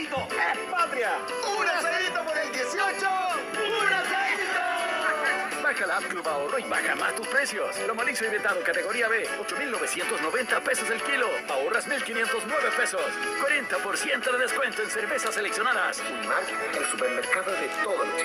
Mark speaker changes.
Speaker 1: asadito es patria.
Speaker 2: ¡Un asadito por el 18!
Speaker 1: ¡Un asadito!
Speaker 3: Baja la app Club Ahorro y baja más tus precios. Lomo liso y vetado categoría B, 8,990 pesos el kilo. Ahorras 1,509 pesos. 40% de descuento en cervezas seleccionadas.
Speaker 2: Unimar, el supermercado de todos los.